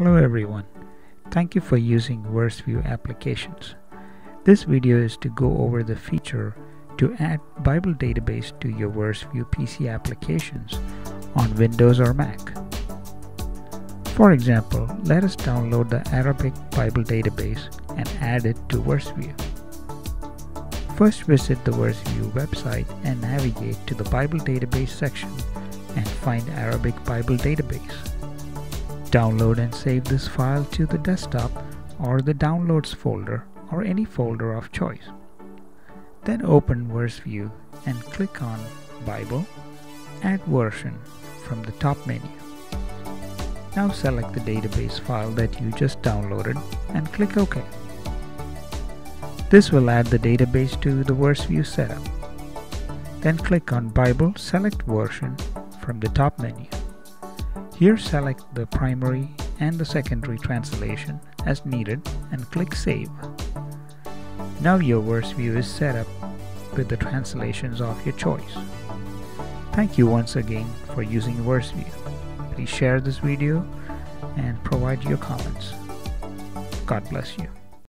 Hello everyone. Thank you for using VerseView applications. This video is to go over the feature to add Bible database to your VerseView PC applications on Windows or Mac. For example, let us download the Arabic Bible database and add it to VerseView. First visit the VerseView website and navigate to the Bible database section and find Arabic Bible database. Download and save this file to the desktop or the downloads folder or any folder of choice. Then open VerseView and click on Bible, Add Version from the top menu. Now select the database file that you just downloaded and click OK. This will add the database to the VerseView setup. Then click on Bible Select Version from the top menu. Here select the primary and the secondary translation as needed and click Save. Now your VerseView is set up with the translations of your choice. Thank you once again for using VerseView. Please share this video and provide your comments. God bless you.